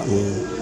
Yeah.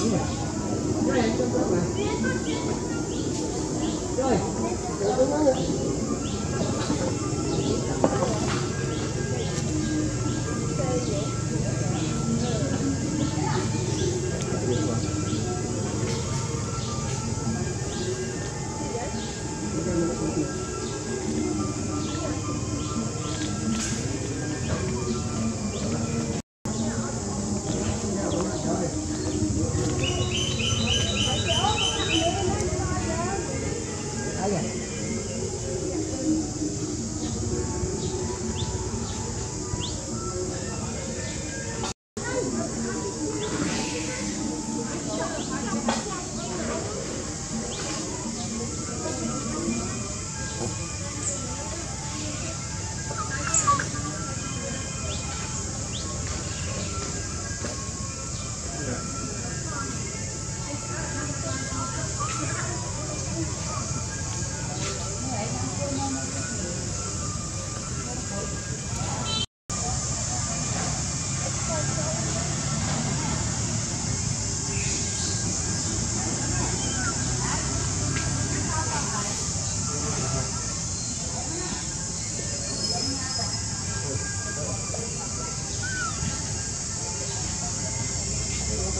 Các em.